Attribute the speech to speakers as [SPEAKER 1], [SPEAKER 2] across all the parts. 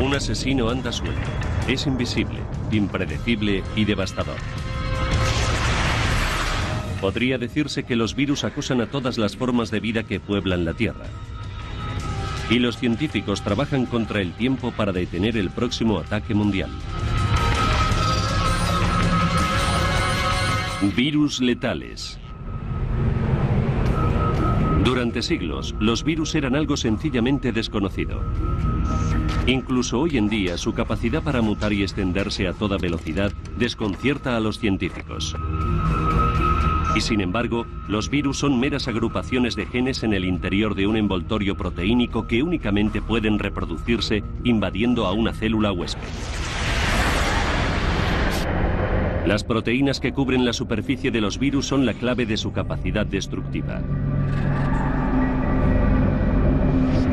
[SPEAKER 1] Un asesino anda suelto. Es invisible, impredecible y devastador. Podría decirse que los virus acusan a todas las formas de vida que pueblan la Tierra. Y los científicos trabajan contra el tiempo para detener el próximo ataque mundial. Virus letales. Durante siglos, los virus eran algo sencillamente desconocido. Incluso hoy en día, su capacidad para mutar y extenderse a toda velocidad desconcierta a los científicos. Y sin embargo, los virus son meras agrupaciones de genes en el interior de un envoltorio proteínico que únicamente pueden reproducirse invadiendo a una célula huésped. Las proteínas que cubren la superficie de los virus son la clave de su capacidad destructiva.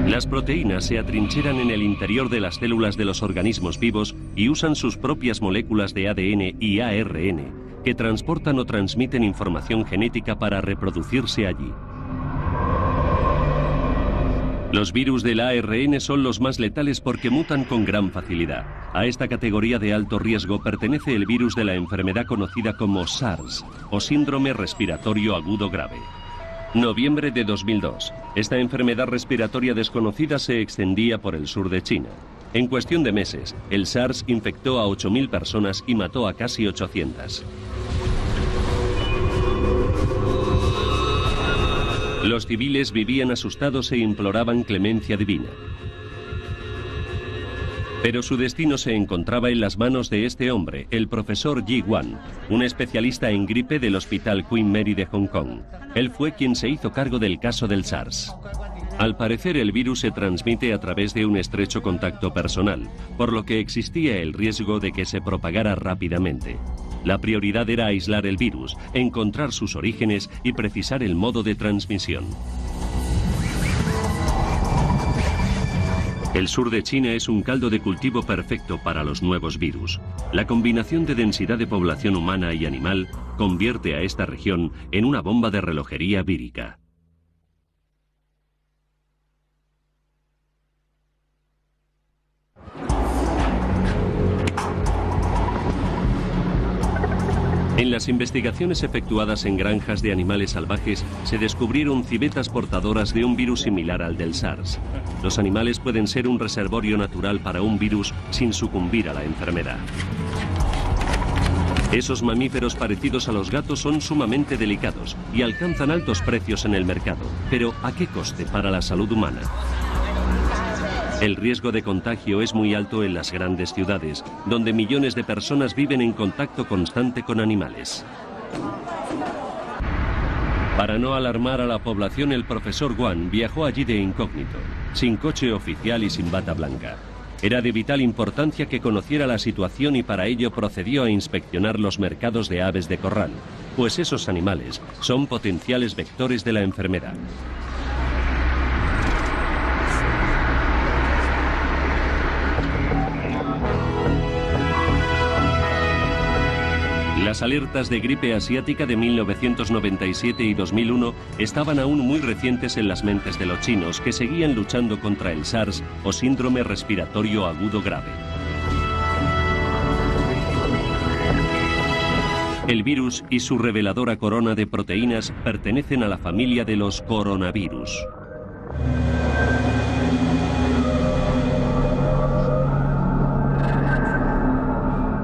[SPEAKER 1] Las proteínas se atrincheran en el interior de las células de los organismos vivos y usan sus propias moléculas de ADN y ARN que transportan o transmiten información genética para reproducirse allí. Los virus del ARN son los más letales porque mutan con gran facilidad. A esta categoría de alto riesgo pertenece el virus de la enfermedad conocida como SARS o síndrome respiratorio agudo grave. Noviembre de 2002. Esta enfermedad respiratoria desconocida se extendía por el sur de China. En cuestión de meses, el SARS infectó a 8.000 personas y mató a casi 800. Los civiles vivían asustados e imploraban clemencia divina. Pero su destino se encontraba en las manos de este hombre, el profesor Yi Wan, un especialista en gripe del Hospital Queen Mary de Hong Kong. Él fue quien se hizo cargo del caso del SARS. Al parecer el virus se transmite a través de un estrecho contacto personal, por lo que existía el riesgo de que se propagara rápidamente. La prioridad era aislar el virus, encontrar sus orígenes y precisar el modo de transmisión. El sur de China es un caldo de cultivo perfecto para los nuevos virus. La combinación de densidad de población humana y animal convierte a esta región en una bomba de relojería vírica. En las investigaciones efectuadas en granjas de animales salvajes se descubrieron civetas portadoras de un virus similar al del SARS. Los animales pueden ser un reservorio natural para un virus sin sucumbir a la enfermedad. Esos mamíferos parecidos a los gatos son sumamente delicados y alcanzan altos precios en el mercado. Pero ¿a qué coste para la salud humana? El riesgo de contagio es muy alto en las grandes ciudades, donde millones de personas viven en contacto constante con animales. Para no alarmar a la población, el profesor Guan viajó allí de incógnito, sin coche oficial y sin bata blanca. Era de vital importancia que conociera la situación y para ello procedió a inspeccionar los mercados de aves de corral, pues esos animales son potenciales vectores de la enfermedad. Las alertas de gripe asiática de 1997 y 2001 estaban aún muy recientes en las mentes de los chinos que seguían luchando contra el SARS o síndrome respiratorio agudo grave. El virus y su reveladora corona de proteínas pertenecen a la familia de los coronavirus.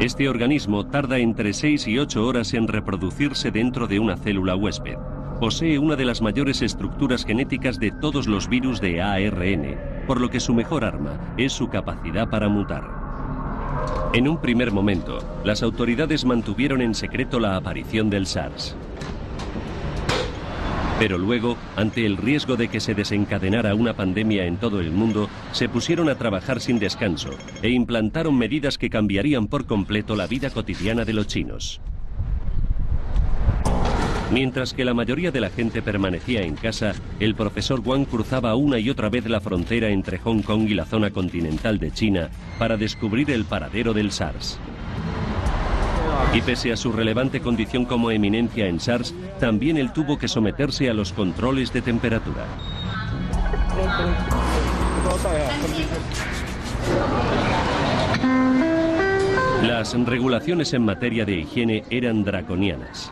[SPEAKER 1] Este organismo tarda entre 6 y 8 horas en reproducirse dentro de una célula huésped. Posee una de las mayores estructuras genéticas de todos los virus de ARN, por lo que su mejor arma es su capacidad para mutar. En un primer momento, las autoridades mantuvieron en secreto la aparición del SARS. Pero luego, ante el riesgo de que se desencadenara una pandemia en todo el mundo, se pusieron a trabajar sin descanso e implantaron medidas que cambiarían por completo la vida cotidiana de los chinos. Mientras que la mayoría de la gente permanecía en casa, el profesor Wang cruzaba una y otra vez la frontera entre Hong Kong y la zona continental de China para descubrir el paradero del SARS. Y pese a su relevante condición como eminencia en SARS, también él tuvo que someterse a los controles de temperatura. Las regulaciones en materia de higiene eran draconianas.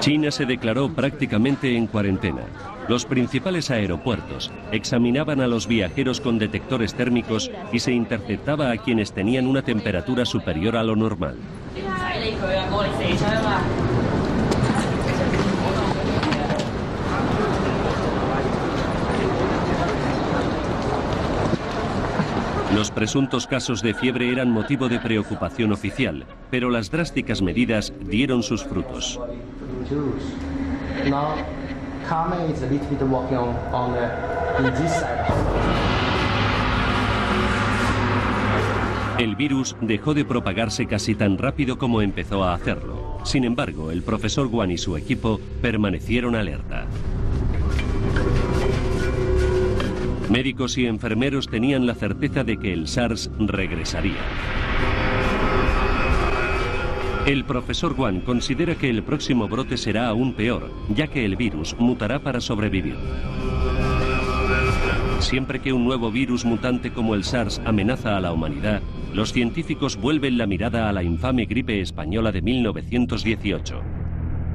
[SPEAKER 1] China se declaró prácticamente en cuarentena. Los principales aeropuertos examinaban a los viajeros con detectores térmicos y se interceptaba a quienes tenían una temperatura superior a lo normal. Los presuntos casos de fiebre eran motivo de preocupación oficial, pero las drásticas medidas dieron sus frutos. El virus dejó de propagarse casi tan rápido como empezó a hacerlo. Sin embargo, el profesor Guan y su equipo permanecieron alerta. Médicos y enfermeros tenían la certeza de que el SARS regresaría. El profesor Guan considera que el próximo brote será aún peor, ya que el virus mutará para sobrevivir. Siempre que un nuevo virus mutante como el SARS amenaza a la humanidad, los científicos vuelven la mirada a la infame gripe española de 1918.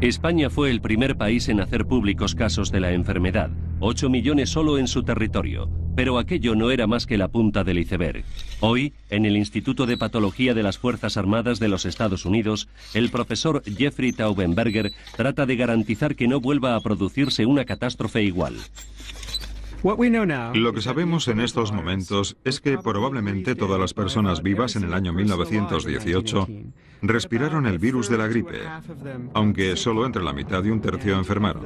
[SPEAKER 1] España fue el primer país en hacer públicos casos de la enfermedad, 8 millones solo en su territorio, pero aquello no era más que la punta del iceberg. Hoy, en el Instituto de Patología de las Fuerzas Armadas de los Estados Unidos, el profesor Jeffrey Taubenberger trata de garantizar que no vuelva a producirse una catástrofe igual.
[SPEAKER 2] Lo que sabemos en estos momentos es que probablemente todas las personas vivas en el año 1918 respiraron el virus de la gripe, aunque solo entre la mitad y un tercio enfermaron.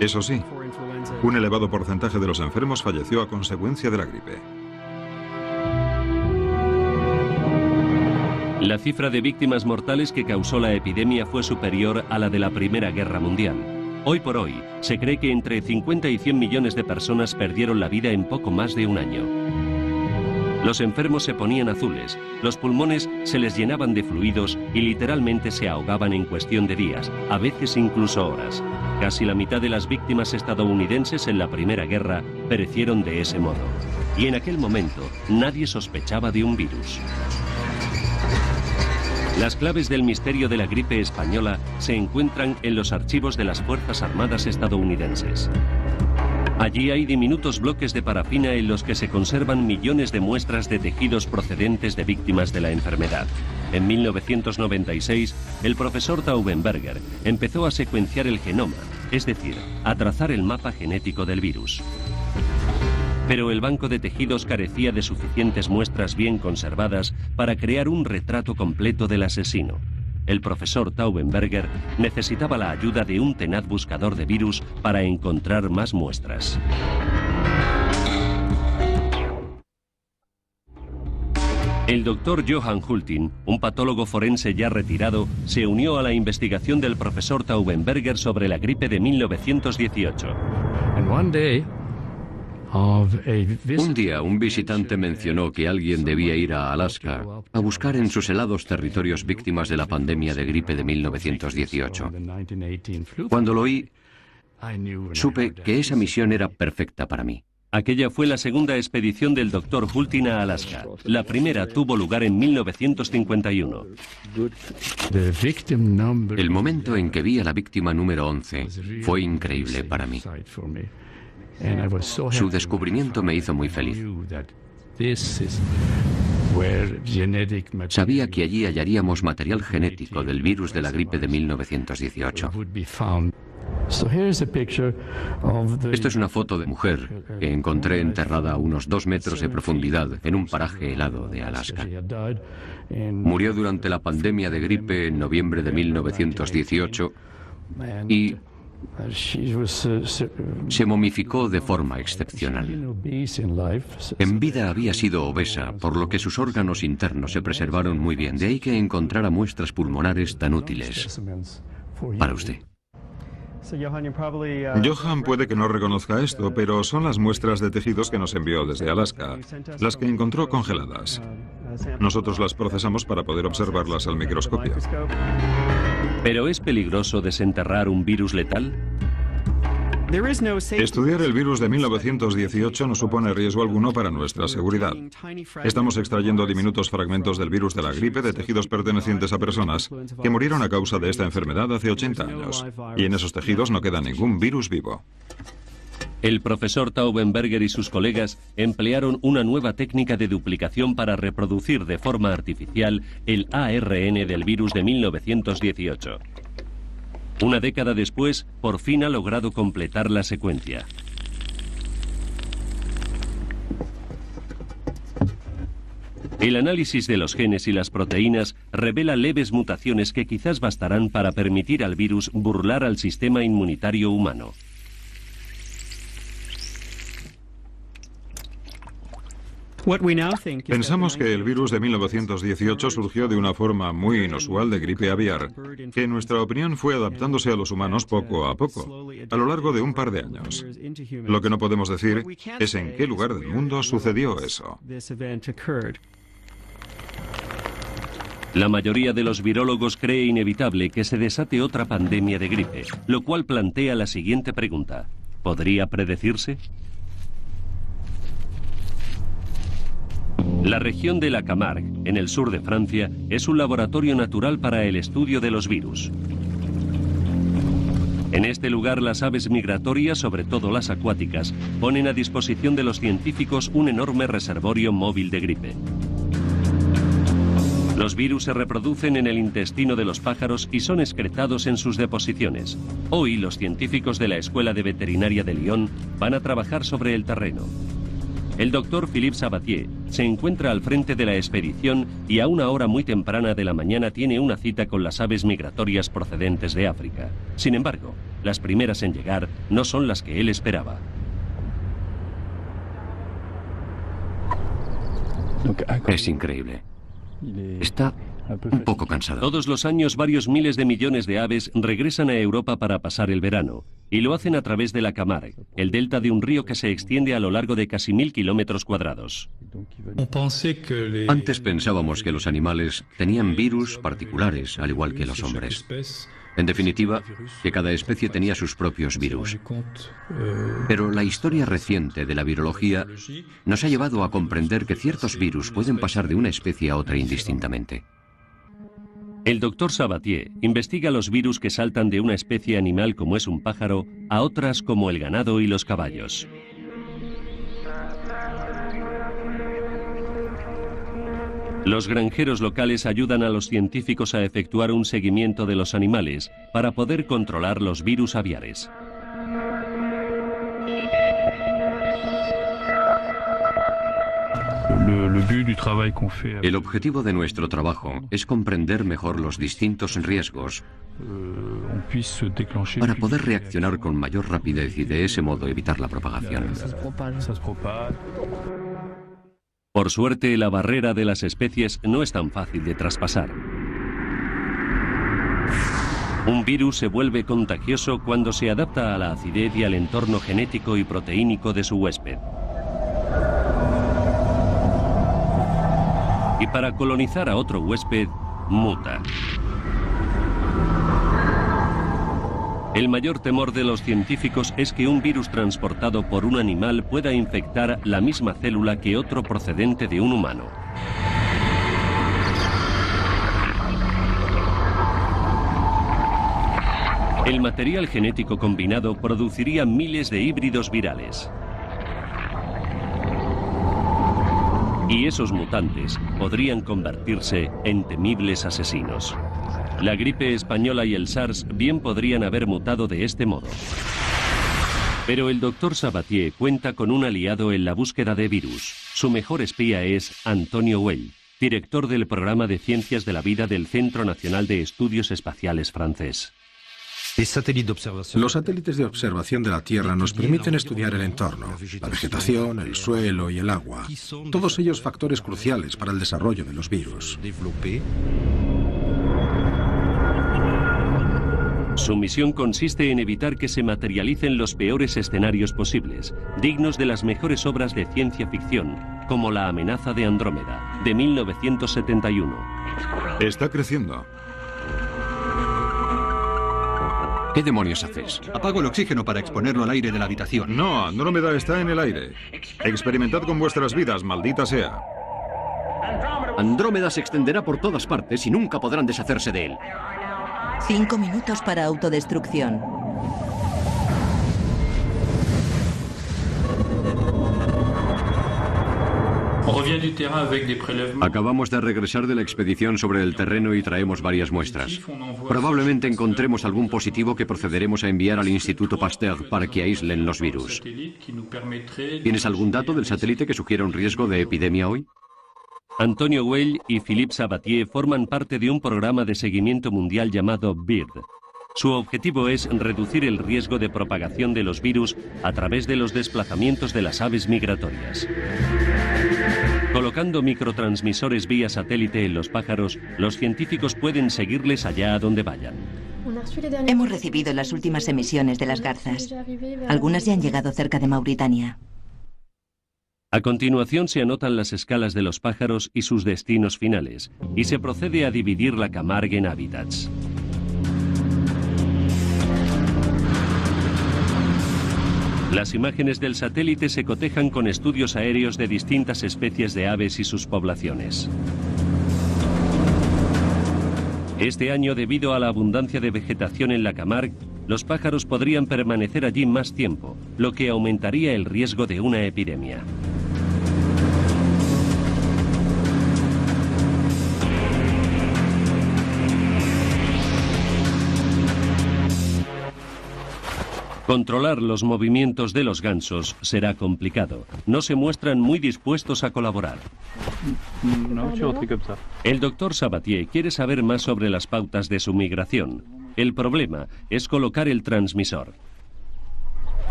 [SPEAKER 2] Eso sí, un elevado porcentaje de los enfermos falleció a consecuencia de la gripe.
[SPEAKER 1] La cifra de víctimas mortales que causó la epidemia fue superior a la de la Primera Guerra Mundial. Hoy por hoy, se cree que entre 50 y 100 millones de personas perdieron la vida en poco más de un año. Los enfermos se ponían azules, los pulmones se les llenaban de fluidos y literalmente se ahogaban en cuestión de días, a veces incluso horas. Casi la mitad de las víctimas estadounidenses en la Primera Guerra perecieron de ese modo. Y en aquel momento nadie sospechaba de un virus. Las claves del misterio de la gripe española se encuentran en los archivos de las Fuerzas Armadas estadounidenses. Allí hay diminutos bloques de parafina en los que se conservan millones de muestras de tejidos procedentes de víctimas de la enfermedad. En 1996, el profesor Taubenberger empezó a secuenciar el genoma, es decir, a trazar el mapa genético del virus pero el banco de tejidos carecía de suficientes muestras bien conservadas para crear un retrato completo del asesino. El profesor Taubenberger necesitaba la ayuda de un tenaz buscador de virus para encontrar más muestras. El doctor Johann Hultin, un patólogo forense ya retirado, se unió a la investigación del profesor Taubenberger sobre la gripe de 1918.
[SPEAKER 3] Un día un visitante mencionó que alguien debía ir a Alaska a buscar en sus helados territorios víctimas de la pandemia de gripe de 1918. Cuando lo oí, supe que esa misión era perfecta para mí.
[SPEAKER 1] Aquella fue la segunda expedición del Dr. Hultin a Alaska. La primera tuvo lugar en 1951.
[SPEAKER 3] El momento en que vi a la víctima número 11 fue increíble para mí. Su descubrimiento me hizo muy feliz. Sabía que allí hallaríamos material genético del virus de la gripe de 1918. Esto es una foto de mujer que encontré enterrada a unos dos metros de profundidad en un paraje helado de Alaska. Murió durante la pandemia de gripe en noviembre de 1918 y se momificó de forma excepcional. En vida había sido obesa, por lo que sus órganos internos se preservaron muy bien. De ahí que encontrara muestras pulmonares tan útiles para usted.
[SPEAKER 2] Johan puede que no reconozca esto, pero son las muestras de tejidos que nos envió desde Alaska, las que encontró congeladas. Nosotros las procesamos para poder observarlas al microscopio.
[SPEAKER 1] ¿Pero es peligroso desenterrar un virus letal?
[SPEAKER 2] Estudiar el virus de 1918 no supone riesgo alguno para nuestra seguridad. Estamos extrayendo diminutos fragmentos del virus de la gripe de tejidos pertenecientes a personas que murieron a causa de esta enfermedad hace 80 años. Y en esos tejidos no queda ningún virus vivo.
[SPEAKER 1] El profesor Taubenberger y sus colegas emplearon una nueva técnica de duplicación para reproducir de forma artificial el ARN del virus de 1918. Una década después, por fin ha logrado completar la secuencia. El análisis de los genes y las proteínas revela leves mutaciones que quizás bastarán para permitir al virus burlar al sistema inmunitario humano.
[SPEAKER 2] Pensamos que el virus de 1918 surgió de una forma muy inusual de gripe aviar, que en nuestra opinión fue adaptándose a los humanos poco a poco, a lo largo de un par de años. Lo que no podemos decir es en qué lugar del mundo sucedió eso.
[SPEAKER 1] La mayoría de los virólogos cree inevitable que se desate otra pandemia de gripe, lo cual plantea la siguiente pregunta. ¿Podría predecirse? La región de la Camargue, en el sur de Francia, es un laboratorio natural para el estudio de los virus. En este lugar las aves migratorias, sobre todo las acuáticas, ponen a disposición de los científicos un enorme reservorio móvil de gripe. Los virus se reproducen en el intestino de los pájaros y son excretados en sus deposiciones. Hoy los científicos de la Escuela de Veterinaria de Lyon van a trabajar sobre el terreno. El doctor Philippe Sabatier se encuentra al frente de la expedición y a una hora muy temprana de la mañana tiene una cita con las aves migratorias procedentes de África. Sin embargo, las primeras en llegar no son las que él esperaba.
[SPEAKER 3] Es increíble. Está un poco cansado.
[SPEAKER 1] Todos los años varios miles de millones de aves regresan a Europa para pasar el verano, y lo hacen a través de la Camargue, el delta de un río que se extiende a lo largo de casi mil kilómetros cuadrados.
[SPEAKER 3] Antes pensábamos que los animales tenían virus particulares, al igual que los hombres. En definitiva, que cada especie tenía sus propios virus. Pero la historia reciente de la virología nos ha llevado a comprender que ciertos virus pueden pasar de una especie a otra indistintamente.
[SPEAKER 1] El doctor Sabatier investiga los virus que saltan de una especie animal como es un pájaro a otras como el ganado y los caballos. Los granjeros locales ayudan a los científicos a efectuar un seguimiento de los animales para poder controlar los virus aviares.
[SPEAKER 3] El objetivo de nuestro trabajo es comprender mejor los distintos riesgos euh, para poder reaccionar con mayor rapidez y de ese modo evitar la propagación.
[SPEAKER 1] Por suerte, la barrera de las especies no es tan fácil de traspasar. Un virus se vuelve contagioso cuando se adapta a la acidez y al entorno genético y proteínico de su huésped. Y para colonizar a otro huésped, muta. El mayor temor de los científicos es que un virus transportado por un animal pueda infectar la misma célula que otro procedente de un humano. El material genético combinado produciría miles de híbridos virales. Y esos mutantes podrían convertirse en temibles asesinos. La gripe española y el SARS bien podrían haber mutado de este modo. Pero el doctor Sabatier cuenta con un aliado en la búsqueda de virus. Su mejor espía es Antonio Well, director del programa de Ciencias de la Vida del Centro Nacional de Estudios Espaciales francés.
[SPEAKER 4] Los satélites de observación de la Tierra nos permiten estudiar el entorno, la vegetación, el suelo y el agua, todos ellos factores cruciales para el desarrollo de los virus.
[SPEAKER 1] Su misión consiste en evitar que se materialicen los peores escenarios posibles, dignos de las mejores obras de ciencia ficción, como La amenaza de Andrómeda, de 1971.
[SPEAKER 2] Está creciendo.
[SPEAKER 3] ¿Qué demonios haces?
[SPEAKER 5] Apago el oxígeno para exponerlo al aire de la habitación.
[SPEAKER 2] No, Andrómeda está en el aire. Experimentad con vuestras vidas, maldita sea.
[SPEAKER 3] Andrómeda se extenderá por todas partes y nunca podrán deshacerse de él.
[SPEAKER 6] Cinco minutos para autodestrucción.
[SPEAKER 3] Acabamos de regresar de la expedición sobre el terreno y traemos varias muestras. Probablemente encontremos algún positivo que procederemos a enviar al Instituto Pasteur para que aíslen los virus. ¿Tienes algún dato del satélite que sugiera un riesgo de epidemia hoy?
[SPEAKER 1] Antonio Weil y Philippe Sabatier forman parte de un programa de seguimiento mundial llamado BIRD. Su objetivo es reducir el riesgo de propagación de los virus a través de los desplazamientos de las aves migratorias. Colocando microtransmisores vía satélite en los pájaros, los científicos pueden seguirles allá a donde vayan.
[SPEAKER 6] Hemos recibido las últimas emisiones de las garzas. Algunas ya han llegado cerca de Mauritania.
[SPEAKER 1] A continuación se anotan las escalas de los pájaros y sus destinos finales, y se procede a dividir la Camargue en hábitats. Las imágenes del satélite se cotejan con estudios aéreos de distintas especies de aves y sus poblaciones. Este año, debido a la abundancia de vegetación en la Camargue, los pájaros podrían permanecer allí más tiempo, lo que aumentaría el riesgo de una epidemia. Controlar los movimientos de los gansos será complicado. No se muestran muy dispuestos a colaborar. El doctor Sabatier quiere saber más sobre las pautas de su migración. El problema es colocar el transmisor.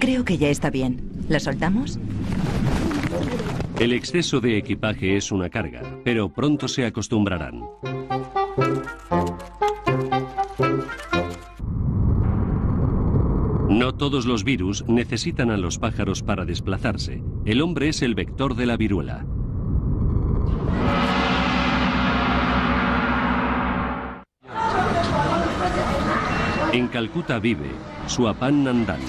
[SPEAKER 6] Creo que ya está bien. ¿La soltamos?
[SPEAKER 1] El exceso de equipaje es una carga, pero pronto se acostumbrarán. No todos los virus necesitan a los pájaros para desplazarse. El hombre es el vector de la viruela. En Calcuta vive Suapan Nandan,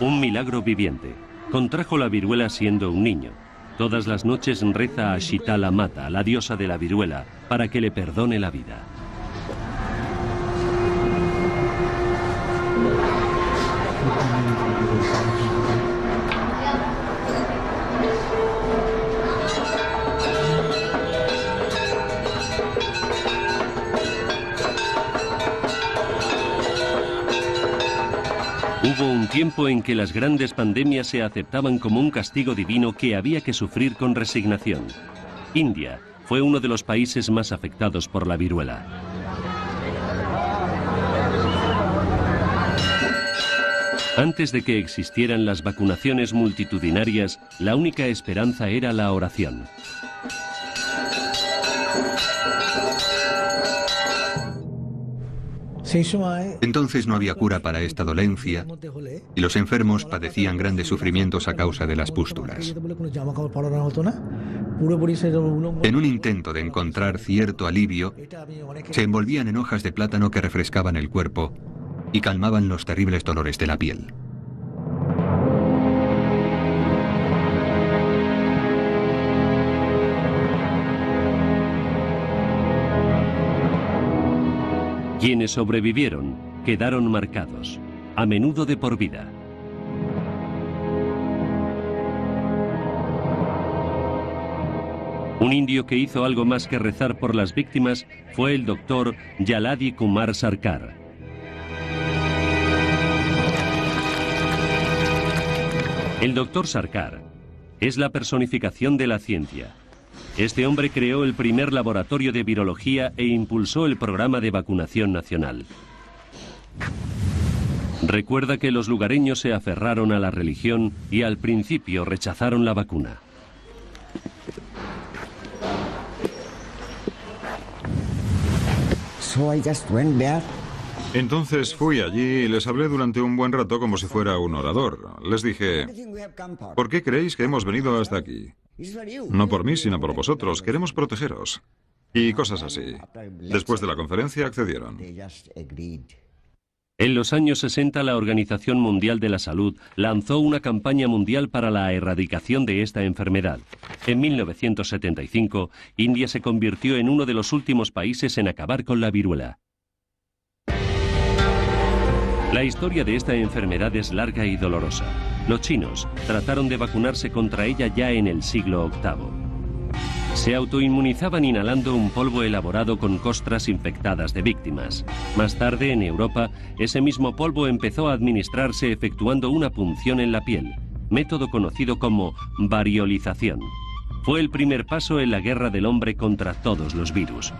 [SPEAKER 1] un milagro viviente. Contrajo la viruela siendo un niño. Todas las noches reza a Shitala Mata, la diosa de la viruela, para que le perdone la vida. Tiempo en que las grandes pandemias se aceptaban como un castigo divino que había que sufrir con resignación. India fue uno de los países más afectados por la viruela. Antes de que existieran las vacunaciones multitudinarias, la única esperanza era la oración.
[SPEAKER 5] Entonces no había cura para esta dolencia y los enfermos padecían grandes sufrimientos a causa de las pústulas. En un intento de encontrar cierto alivio, se envolvían en hojas de plátano que refrescaban el cuerpo y calmaban los terribles dolores de la piel.
[SPEAKER 1] Quienes sobrevivieron quedaron marcados, a menudo de por vida. Un indio que hizo algo más que rezar por las víctimas fue el doctor Yaladi Kumar Sarkar. El doctor Sarkar es la personificación de la ciencia. Este hombre creó el primer laboratorio de virología e impulsó el programa de vacunación nacional. Recuerda que los lugareños se aferraron a la religión y al principio rechazaron la vacuna.
[SPEAKER 2] Entonces fui allí y les hablé durante un buen rato como si fuera un orador. Les dije, ¿por qué creéis que hemos venido hasta aquí? No por mí, sino por vosotros. Queremos protegeros. Y cosas así. Después de la conferencia accedieron.
[SPEAKER 1] En los años 60 la Organización Mundial de la Salud lanzó una campaña mundial para la erradicación de esta enfermedad. En 1975, India se convirtió en uno de los últimos países en acabar con la viruela. La historia de esta enfermedad es larga y dolorosa. Los chinos trataron de vacunarse contra ella ya en el siglo VIII. Se autoinmunizaban inhalando un polvo elaborado con costras infectadas de víctimas. Más tarde, en Europa, ese mismo polvo empezó a administrarse efectuando una punción en la piel, método conocido como variolización. Fue el primer paso en la guerra del hombre contra todos los virus.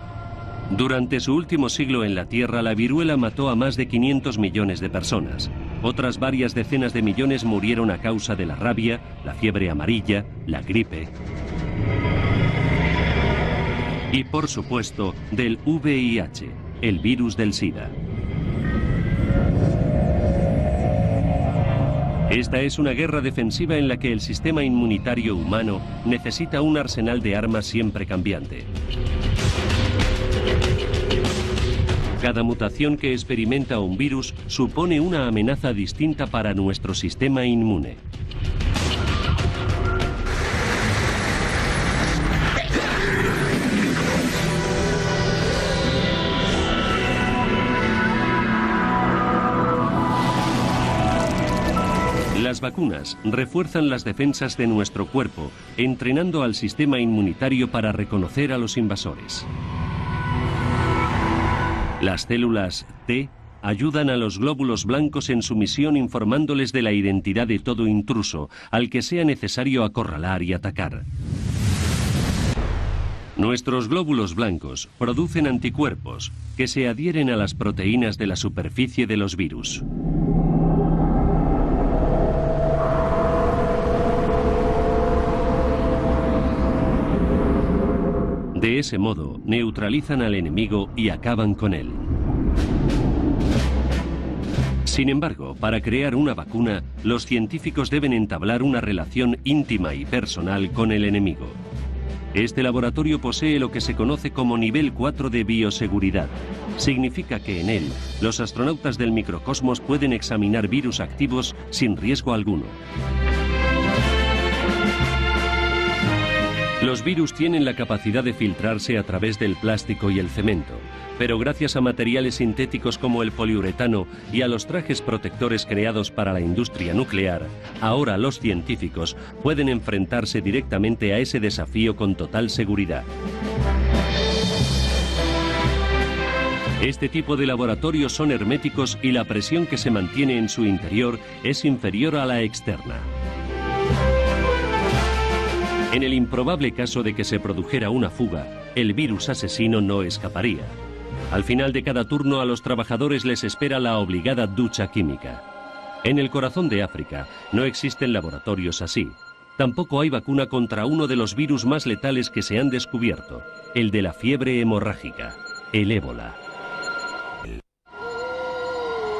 [SPEAKER 1] Durante su último siglo en la Tierra, la viruela mató a más de 500 millones de personas. Otras varias decenas de millones murieron a causa de la rabia, la fiebre amarilla, la gripe y por supuesto del VIH, el virus del SIDA. Esta es una guerra defensiva en la que el sistema inmunitario humano necesita un arsenal de armas siempre cambiante. Cada mutación que experimenta un virus supone una amenaza distinta para nuestro sistema inmune. Las vacunas refuerzan las defensas de nuestro cuerpo, entrenando al sistema inmunitario para reconocer a los invasores. Las células T ayudan a los glóbulos blancos en su misión informándoles de la identidad de todo intruso, al que sea necesario acorralar y atacar. Nuestros glóbulos blancos producen anticuerpos que se adhieren a las proteínas de la superficie de los virus. De ese modo, neutralizan al enemigo y acaban con él. Sin embargo, para crear una vacuna, los científicos deben entablar una relación íntima y personal con el enemigo. Este laboratorio posee lo que se conoce como nivel 4 de bioseguridad. Significa que en él, los astronautas del microcosmos pueden examinar virus activos sin riesgo alguno. Los virus tienen la capacidad de filtrarse a través del plástico y el cemento, pero gracias a materiales sintéticos como el poliuretano y a los trajes protectores creados para la industria nuclear, ahora los científicos pueden enfrentarse directamente a ese desafío con total seguridad. Este tipo de laboratorios son herméticos y la presión que se mantiene en su interior es inferior a la externa. En el improbable caso de que se produjera una fuga, el virus asesino no escaparía. Al final de cada turno a los trabajadores les espera la obligada ducha química. En el corazón de África no existen laboratorios así. Tampoco hay vacuna contra uno de los virus más letales que se han descubierto, el de la fiebre hemorrágica, el ébola.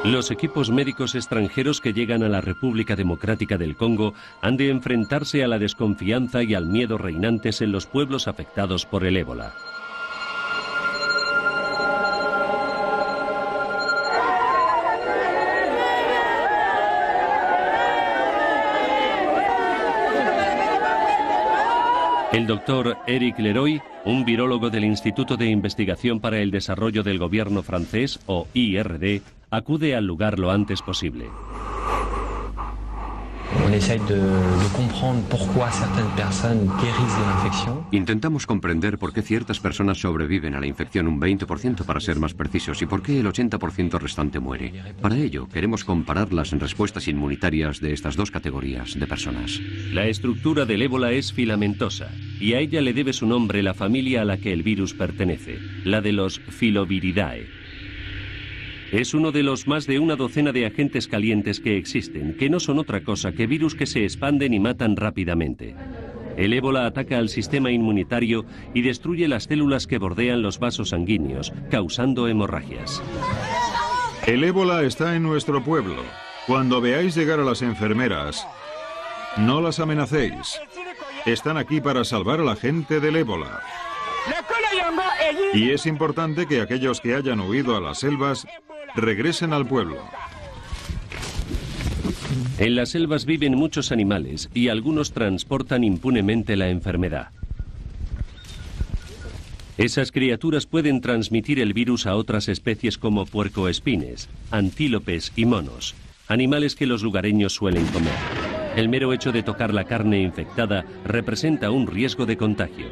[SPEAKER 1] Los equipos médicos extranjeros que llegan a la República Democrática del Congo han de enfrentarse a la desconfianza y al miedo reinantes en los pueblos afectados por el ébola. El doctor Eric Leroy, un virólogo del Instituto de Investigación para el Desarrollo del Gobierno francés, o IRD, acude al lugar lo antes posible.
[SPEAKER 3] Intentamos comprender por qué ciertas personas sobreviven a la infección un 20% para ser más precisos y por qué el 80% restante muere. Para ello, queremos comparar las respuestas inmunitarias de estas dos categorías de personas.
[SPEAKER 1] La estructura del ébola es filamentosa y a ella le debe su nombre la familia a la que el virus pertenece, la de los Filoviridae. Es uno de los más de una docena de agentes calientes que existen, que no son otra cosa que virus que se expanden y matan rápidamente. El ébola ataca al sistema inmunitario y destruye las células que bordean los vasos sanguíneos, causando hemorragias.
[SPEAKER 2] El ébola está en nuestro pueblo. Cuando veáis llegar a las enfermeras, no las amenacéis. Están aquí para salvar a la gente del ébola. Y es importante que aquellos que hayan huido a las selvas regresen al pueblo.
[SPEAKER 1] En las selvas viven muchos animales y algunos transportan impunemente la enfermedad. Esas criaturas pueden transmitir el virus a otras especies como puercoespines, antílopes y monos, animales que los lugareños suelen comer. El mero hecho de tocar la carne infectada representa un riesgo de contagio.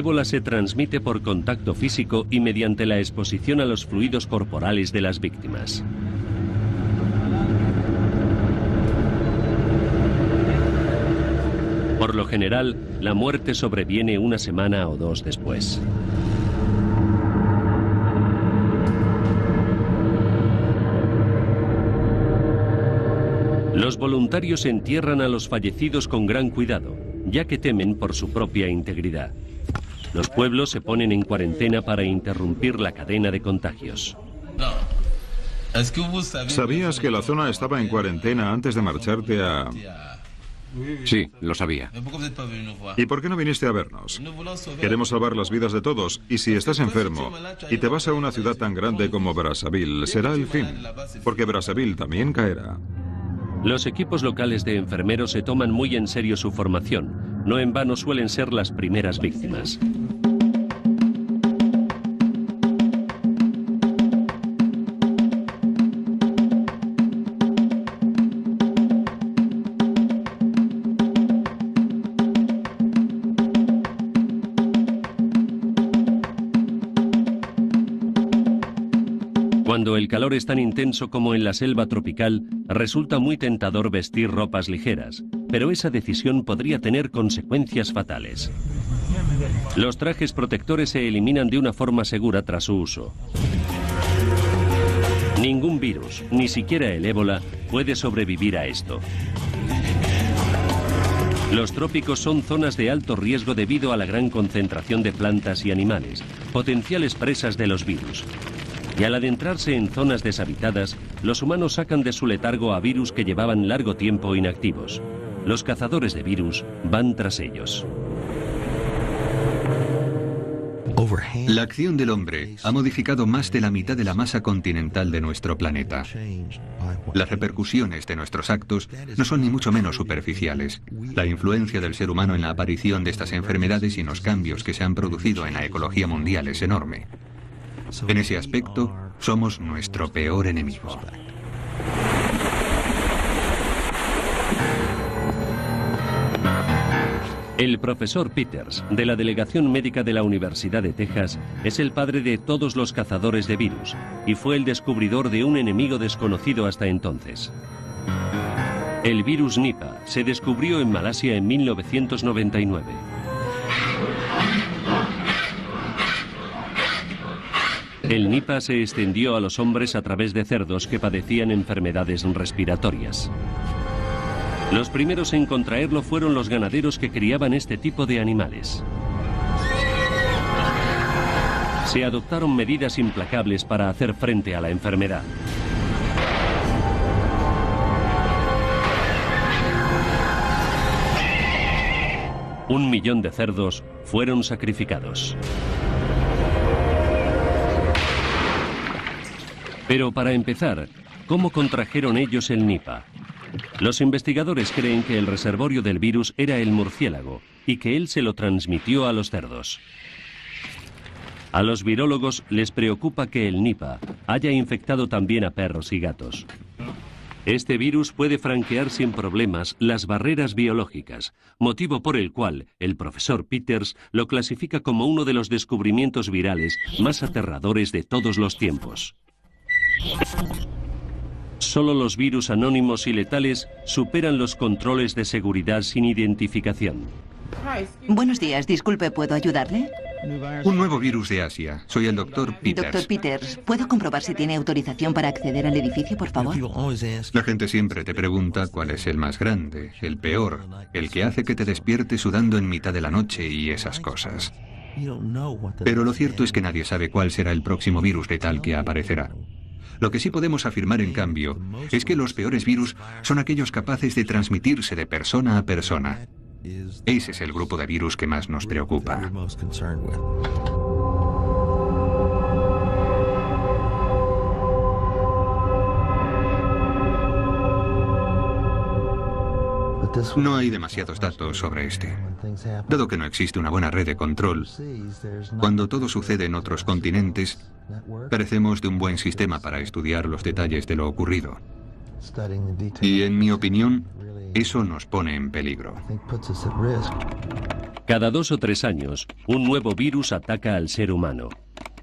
[SPEAKER 1] El ébola se transmite por contacto físico y mediante la exposición a los fluidos corporales de las víctimas. Por lo general, la muerte sobreviene una semana o dos después. Los voluntarios entierran a los fallecidos con gran cuidado, ya que temen por su propia integridad. Los pueblos se ponen en cuarentena para interrumpir la cadena de contagios.
[SPEAKER 2] ¿Sabías que la zona estaba en cuarentena antes de marcharte a...
[SPEAKER 3] Sí, lo sabía.
[SPEAKER 2] ¿Y por qué no viniste a vernos? Queremos salvar las vidas de todos y si estás enfermo y te vas a una ciudad tan grande como Brazzaville, será el fin, porque Brazzaville también caerá.
[SPEAKER 1] Los equipos locales de enfermeros se toman muy en serio su formación. No en vano suelen ser las primeras víctimas. Cuando el calor es tan intenso como en la selva tropical, resulta muy tentador vestir ropas ligeras, pero esa decisión podría tener consecuencias fatales. Los trajes protectores se eliminan de una forma segura tras su uso. Ningún virus, ni siquiera el ébola, puede sobrevivir a esto. Los trópicos son zonas de alto riesgo debido a la gran concentración de plantas y animales, potenciales presas de los virus. Y al adentrarse en zonas deshabitadas, los humanos sacan de su letargo a virus que llevaban largo tiempo inactivos. Los cazadores de virus van tras ellos.
[SPEAKER 5] La acción del hombre ha modificado más de la mitad de la masa continental de nuestro planeta. Las repercusiones de nuestros actos no son ni mucho menos superficiales. La influencia del ser humano en la aparición de estas enfermedades y en los cambios que se han producido en la ecología mundial es enorme. En ese aspecto, somos nuestro peor enemigo.
[SPEAKER 1] El profesor Peters, de la Delegación Médica de la Universidad de Texas, es el padre de todos los cazadores de virus y fue el descubridor de un enemigo desconocido hasta entonces. El virus Nipah se descubrió en Malasia en 1999. El Nipah se extendió a los hombres a través de cerdos que padecían enfermedades respiratorias. Los primeros en contraerlo fueron los ganaderos que criaban este tipo de animales. Se adoptaron medidas implacables para hacer frente a la enfermedad. Un millón de cerdos fueron sacrificados. Pero para empezar, ¿cómo contrajeron ellos el Nipah? Los investigadores creen que el reservorio del virus era el murciélago y que él se lo transmitió a los cerdos. A los virólogos les preocupa que el Nipah haya infectado también a perros y gatos. Este virus puede franquear sin problemas las barreras biológicas, motivo por el cual el profesor Peters lo clasifica como uno de los descubrimientos virales más aterradores de todos los tiempos. Solo los virus anónimos y letales superan los controles de seguridad sin identificación.
[SPEAKER 6] Buenos días, disculpe, ¿puedo ayudarle?
[SPEAKER 5] Un nuevo virus de Asia. Soy el doctor Peters.
[SPEAKER 6] Doctor Peters, ¿puedo comprobar si tiene autorización para acceder al edificio, por favor?
[SPEAKER 5] La gente siempre te pregunta cuál es el más grande, el peor, el que hace que te despiertes sudando en mitad de la noche y esas cosas. Pero lo cierto es que nadie sabe cuál será el próximo virus letal que aparecerá. Lo que sí podemos afirmar, en cambio, es que los peores virus son aquellos capaces de transmitirse de persona a persona. Ese es el grupo de virus que más nos preocupa. No hay demasiados datos sobre este. Dado que no existe una buena red de control, cuando todo sucede en otros continentes, carecemos de un buen sistema para estudiar los detalles de lo ocurrido. Y en mi opinión, eso nos pone en peligro.
[SPEAKER 1] Cada dos o tres años, un nuevo virus ataca al ser humano.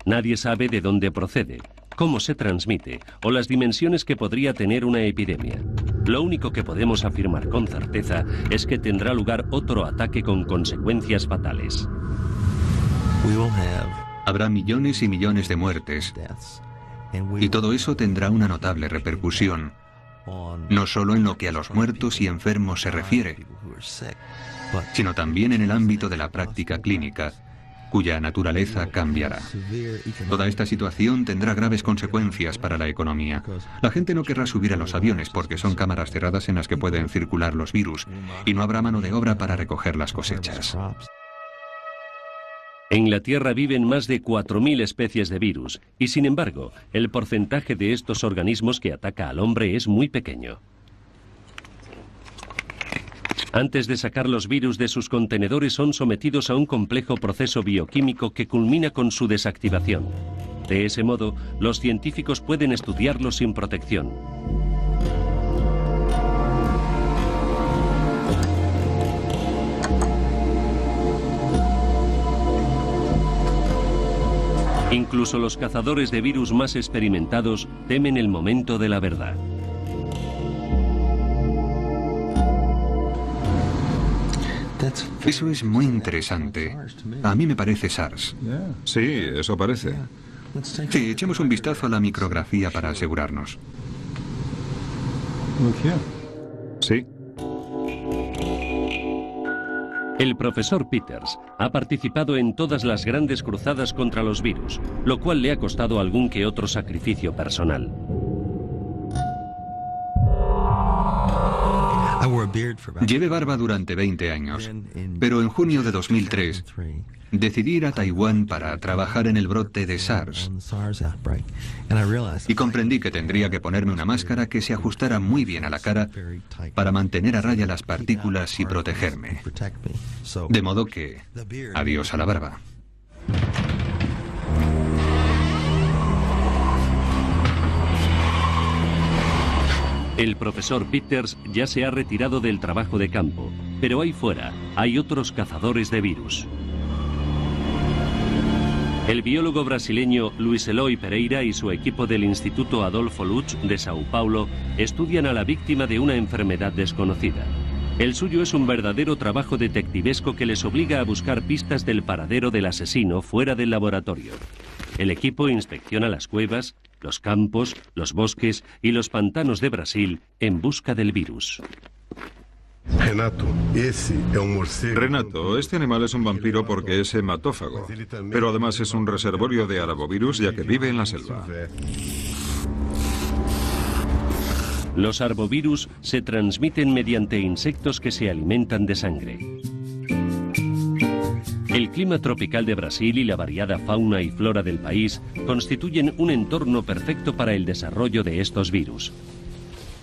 [SPEAKER 1] Nadie sabe de dónde procede, cómo se transmite o las dimensiones que podría tener una epidemia. Lo único que podemos afirmar con certeza es que tendrá lugar otro ataque con consecuencias fatales.
[SPEAKER 5] Habrá millones y millones de muertes. Y todo eso tendrá una notable repercusión no solo en lo que a los muertos y enfermos se refiere, sino también en el ámbito de la práctica clínica, cuya naturaleza cambiará. Toda esta situación tendrá graves consecuencias para la economía. La gente no querrá subir a los aviones porque son cámaras cerradas en las que pueden circular los virus y no habrá mano de obra para recoger las cosechas.
[SPEAKER 1] En la Tierra viven más de 4.000 especies de virus y sin embargo el porcentaje de estos organismos que ataca al hombre es muy pequeño. Antes de sacar los virus de sus contenedores son sometidos a un complejo proceso bioquímico que culmina con su desactivación. De ese modo, los científicos pueden estudiarlos sin protección. Incluso los cazadores de virus más experimentados temen el momento de la verdad.
[SPEAKER 5] Eso es muy interesante. A mí me parece SARS.
[SPEAKER 2] Sí, eso parece.
[SPEAKER 5] Sí, echemos un vistazo a la micrografía para asegurarnos.
[SPEAKER 2] Sí.
[SPEAKER 1] El profesor Peters ha participado en todas las grandes cruzadas contra los virus, lo cual le ha costado algún que otro sacrificio personal.
[SPEAKER 5] Llevé barba durante 20 años, pero en junio de 2003 decidí ir a Taiwán para trabajar en el brote de SARS. Y comprendí que tendría que ponerme una máscara que se ajustara muy bien a la cara para mantener a raya las partículas y protegerme. De modo que, adiós a la barba.
[SPEAKER 1] El profesor Peters ya se ha retirado del trabajo de campo, pero ahí fuera hay otros cazadores de virus. El biólogo brasileño Luis Eloy Pereira y su equipo del Instituto Adolfo Lutz de Sao Paulo estudian a la víctima de una enfermedad desconocida. El suyo es un verdadero trabajo detectivesco que les obliga a buscar pistas del paradero del asesino fuera del laboratorio. El equipo inspecciona las cuevas, los campos, los bosques y los pantanos de Brasil en busca del virus.
[SPEAKER 2] Renato, Renato, este animal es un vampiro porque es hematófago, pero además es un reservorio de arbovirus ya que vive en la selva.
[SPEAKER 1] Los arbovirus se transmiten mediante insectos que se alimentan de sangre. El clima tropical de Brasil y la variada fauna y flora del país constituyen un entorno perfecto para el desarrollo de estos virus.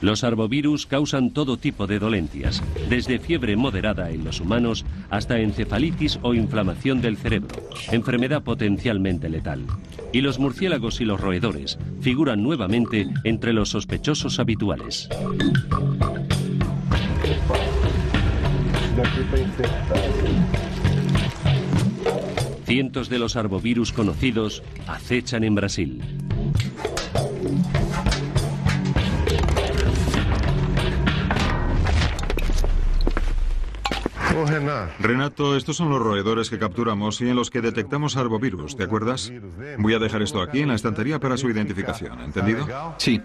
[SPEAKER 1] Los arbovirus causan todo tipo de dolencias, desde fiebre moderada en los humanos hasta encefalitis o inflamación del cerebro, enfermedad potencialmente letal. Y los murciélagos y los roedores figuran nuevamente entre los sospechosos habituales. Cientos de los arbovirus conocidos acechan en Brasil.
[SPEAKER 2] Renato, estos son los roedores que capturamos y en los que detectamos arbovirus, ¿te acuerdas? Voy a dejar esto aquí en la estantería para su identificación, ¿entendido?
[SPEAKER 5] Sí.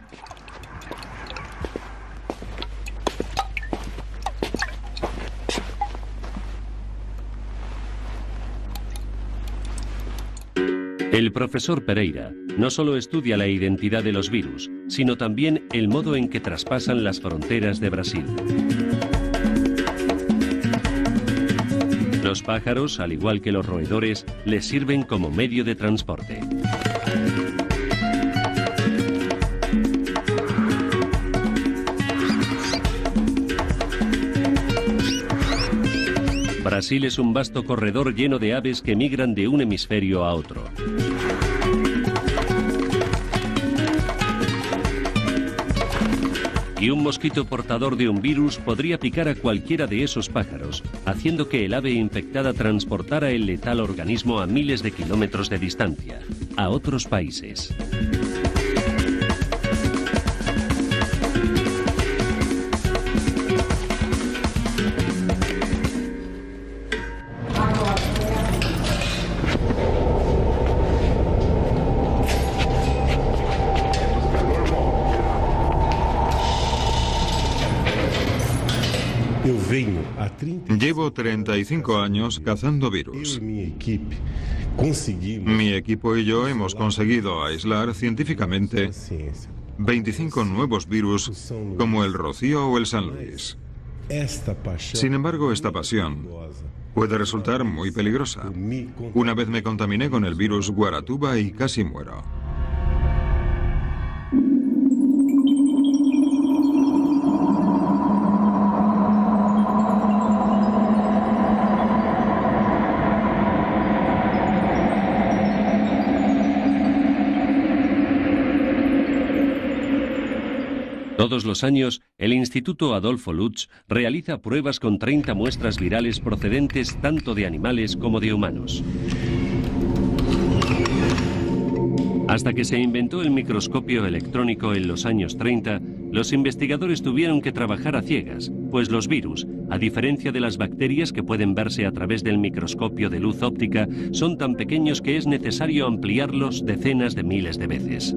[SPEAKER 1] El profesor Pereira no solo estudia la identidad de los virus, sino también el modo en que traspasan las fronteras de Brasil. Los pájaros, al igual que los roedores, les sirven como medio de transporte. Brasil es un vasto corredor lleno de aves que migran de un hemisferio a otro. Y un mosquito portador de un virus podría picar a cualquiera de esos pájaros, haciendo que el ave infectada transportara el letal organismo a miles de kilómetros de distancia, a otros países.
[SPEAKER 2] Llevo 35 años cazando virus. Mi equipo y yo hemos conseguido aislar científicamente 25 nuevos virus como el Rocío o el San Luis. Sin embargo, esta pasión puede resultar muy peligrosa. Una vez me contaminé con el virus Guaratuba y casi muero.
[SPEAKER 1] Todos los años, el Instituto Adolfo Lutz realiza pruebas con 30 muestras virales procedentes tanto de animales como de humanos. Hasta que se inventó el microscopio electrónico en los años 30, los investigadores tuvieron que trabajar a ciegas, pues los virus, a diferencia de las bacterias que pueden verse a través del microscopio de luz óptica, son tan pequeños que es necesario ampliarlos decenas de miles de veces.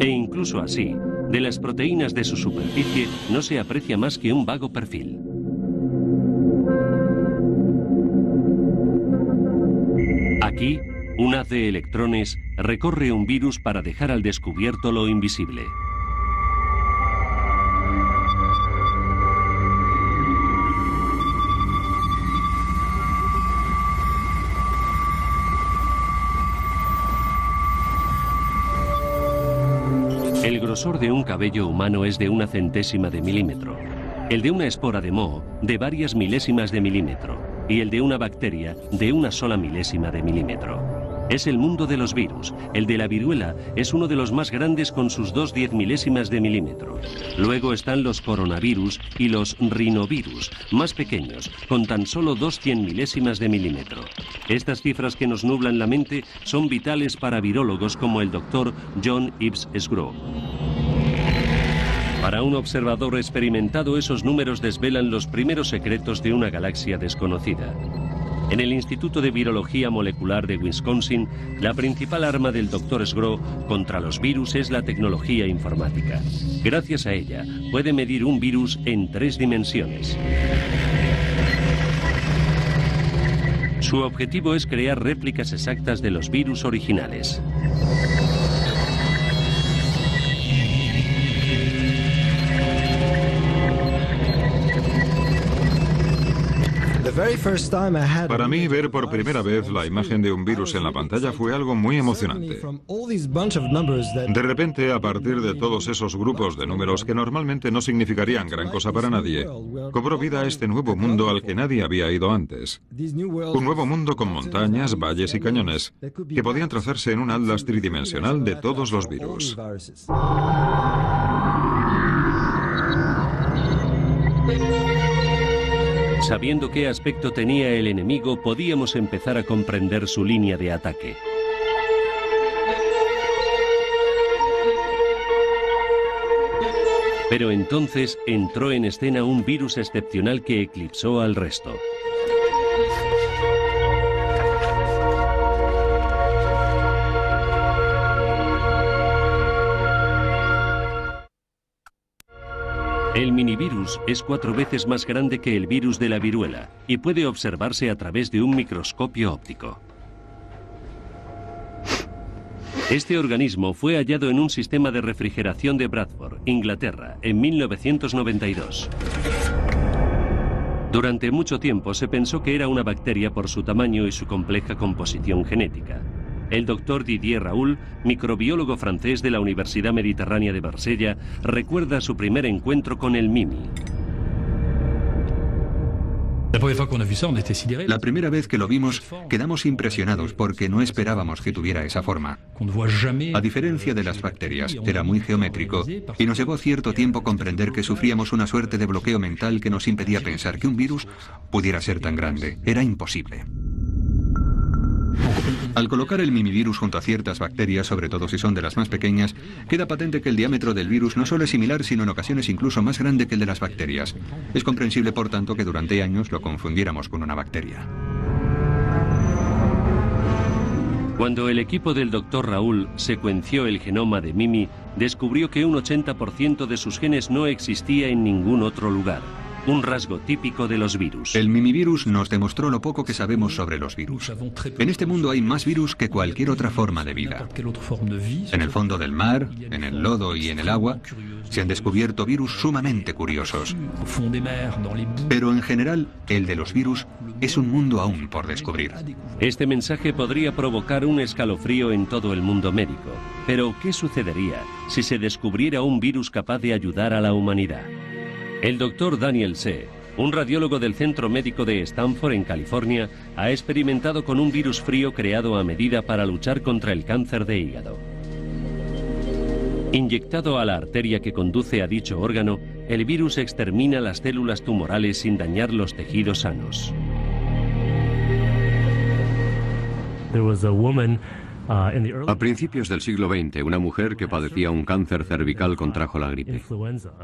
[SPEAKER 1] E incluso así, de las proteínas de su superficie no se aprecia más que un vago perfil. Aquí, un haz de electrones recorre un virus para dejar al descubierto lo invisible. El grosor de un cabello humano es de una centésima de milímetro, el de una espora de moho de varias milésimas de milímetro y el de una bacteria de una sola milésima de milímetro. Es el mundo de los virus. El de la viruela es uno de los más grandes con sus dos diez milésimas de milímetro. Luego están los coronavirus y los rinovirus, más pequeños, con tan solo dos cien milésimas de milímetro. Estas cifras que nos nublan la mente son vitales para virólogos como el doctor John Ives Sgro. Para un observador experimentado esos números desvelan los primeros secretos de una galaxia desconocida. En el Instituto de Virología Molecular de Wisconsin, la principal arma del Dr. Sgro contra los virus es la tecnología informática. Gracias a ella, puede medir un virus en tres dimensiones. Su objetivo es crear réplicas exactas de los virus originales.
[SPEAKER 2] Para mí, ver por primera vez la imagen de un virus en la pantalla fue algo muy emocionante. De repente, a partir de todos esos grupos de números que normalmente no significarían gran cosa para nadie, cobró vida este nuevo mundo al que nadie había ido antes. Un nuevo mundo con montañas, valles y cañones que podían trazarse en un atlas tridimensional de todos los virus.
[SPEAKER 1] Sabiendo qué aspecto tenía el enemigo, podíamos empezar a comprender su línea de ataque. Pero entonces entró en escena un virus excepcional que eclipsó al resto. El minivirus es cuatro veces más grande que el virus de la viruela y puede observarse a través de un microscopio óptico. Este organismo fue hallado en un sistema de refrigeración de Bradford, Inglaterra, en 1992. Durante mucho tiempo se pensó que era una bacteria por su tamaño y su compleja composición genética. El doctor Didier Raoul, microbiólogo francés de la Universidad Mediterránea de Marsella, recuerda su primer encuentro con el Mimi.
[SPEAKER 5] La primera vez que lo vimos, quedamos impresionados porque no esperábamos que tuviera esa forma. A diferencia de las bacterias, era muy geométrico y nos llevó cierto tiempo comprender que sufríamos una suerte de bloqueo mental que nos impedía pensar que un virus pudiera ser tan grande. Era imposible. Al colocar el mimivirus junto a ciertas bacterias, sobre todo si son de las más pequeñas, queda patente que el diámetro del virus no solo es similar, sino en ocasiones incluso más grande que el de las bacterias. Es comprensible, por tanto, que durante años lo confundiéramos con una bacteria.
[SPEAKER 1] Cuando el equipo del doctor Raúl secuenció el genoma de Mimi, descubrió que un 80% de sus genes no existía en ningún otro lugar un rasgo típico de los virus.
[SPEAKER 5] El mimivirus nos demostró lo poco que sabemos sobre los virus. En este mundo hay más virus que cualquier otra forma de vida. En el fondo del mar, en el lodo y en el agua, se han descubierto virus sumamente curiosos. Pero en general, el de los virus es un mundo aún por descubrir.
[SPEAKER 1] Este mensaje podría provocar un escalofrío en todo el mundo médico. Pero, ¿qué sucedería si se descubriera un virus capaz de ayudar a la humanidad? El doctor Daniel C., un radiólogo del Centro Médico de Stanford en California, ha experimentado con un virus frío creado a medida para luchar contra el cáncer de hígado. Inyectado a la arteria que conduce a dicho órgano, el virus extermina las células tumorales sin dañar los tejidos sanos.
[SPEAKER 3] Principios del siglo XX, una mujer que padecía un cáncer cervical contrajo la gripe.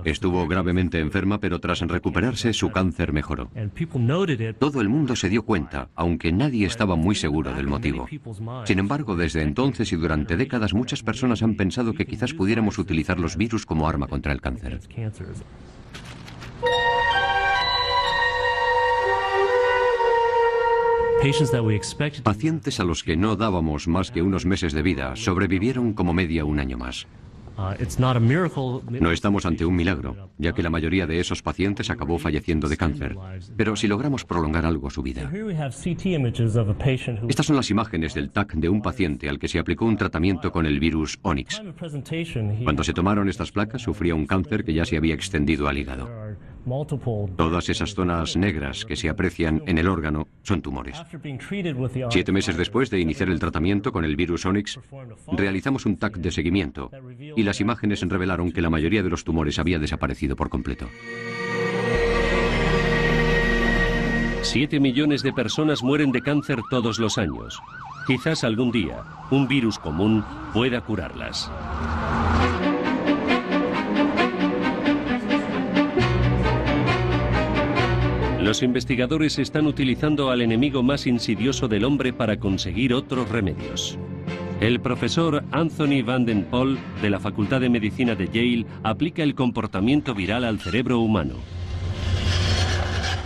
[SPEAKER 3] Estuvo gravemente enferma, pero tras recuperarse su cáncer mejoró. Todo el mundo se dio cuenta, aunque nadie estaba muy seguro del motivo. Sin embargo, desde entonces y durante décadas muchas personas han pensado que quizás pudiéramos utilizar los virus como arma contra el cáncer. Pacientes a los que no dábamos más que unos meses de vida sobrevivieron como media un año más. Uh, no estamos ante un milagro, ya que la mayoría de esos pacientes acabó falleciendo de cáncer. Pero si logramos prolongar algo su vida. Estas son las imágenes del TAC de un paciente al que se aplicó un tratamiento con el virus Onyx. Cuando se tomaron estas placas, sufría un cáncer que ya se había extendido al hígado. Todas esas zonas negras que se aprecian en el órgano son tumores. Siete meses después de iniciar el tratamiento con el virus Onyx, realizamos un TAC de seguimiento y las imágenes revelaron que la mayoría de los tumores había desaparecido por completo.
[SPEAKER 1] Siete millones de personas mueren de cáncer todos los años. Quizás algún día un virus común pueda curarlas. Los investigadores están utilizando al enemigo más insidioso del hombre para conseguir otros remedios. El profesor Anthony Van Den Poel de la Facultad de Medicina de Yale aplica el comportamiento viral al cerebro humano.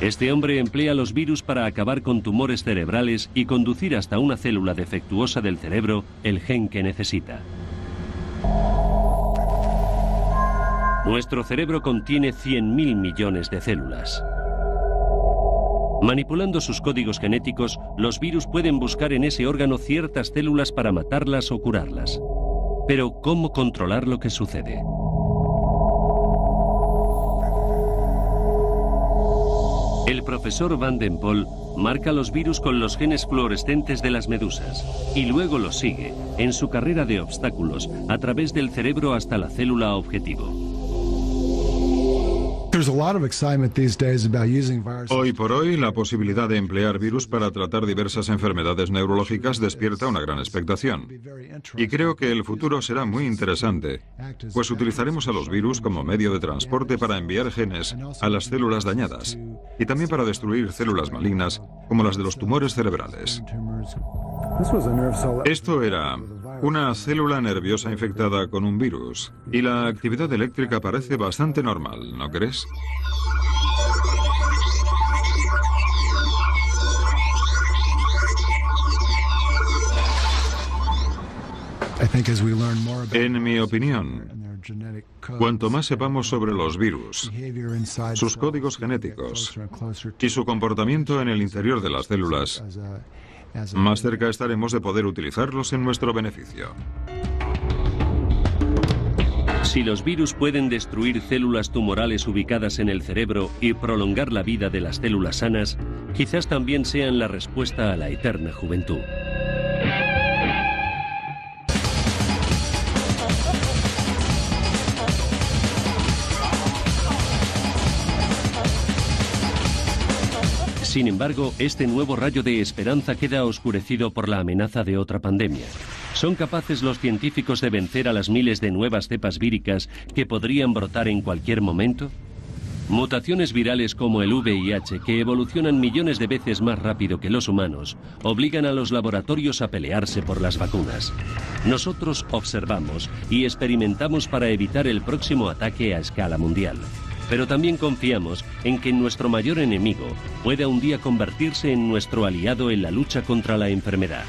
[SPEAKER 1] Este hombre emplea los virus para acabar con tumores cerebrales y conducir hasta una célula defectuosa del cerebro el gen que necesita. Nuestro cerebro contiene 100.000 millones de células. Manipulando sus códigos genéticos, los virus pueden buscar en ese órgano ciertas células para matarlas o curarlas. Pero ¿cómo controlar lo que sucede? El profesor Van Den Pol marca los virus con los genes fluorescentes de las medusas y luego los sigue en su carrera de obstáculos a través del cerebro hasta la célula objetivo.
[SPEAKER 2] Hoy por hoy, la posibilidad de emplear virus para tratar diversas enfermedades neurológicas despierta una gran expectación. Y creo que el futuro será muy interesante, pues utilizaremos a los virus como medio de transporte para enviar genes a las células dañadas y también para destruir células malignas como las de los tumores cerebrales. Esto era una célula nerviosa infectada con un virus y la actividad eléctrica parece bastante normal, ¿no crees? En mi opinión, cuanto más sepamos sobre los virus, sus códigos genéticos y su comportamiento en el interior de las células, más cerca estaremos de poder utilizarlos en nuestro beneficio.
[SPEAKER 1] Si los virus pueden destruir células tumorales ubicadas en el cerebro y prolongar la vida de las células sanas, quizás también sean la respuesta a la eterna juventud. Sin embargo, este nuevo rayo de esperanza queda oscurecido por la amenaza de otra pandemia. ¿Son capaces los científicos de vencer a las miles de nuevas cepas víricas que podrían brotar en cualquier momento? Mutaciones virales como el VIH, que evolucionan millones de veces más rápido que los humanos, obligan a los laboratorios a pelearse por las vacunas. Nosotros observamos y experimentamos para evitar el próximo ataque a escala mundial pero también confiamos en que nuestro mayor enemigo pueda un día convertirse en nuestro aliado en la lucha contra la enfermedad.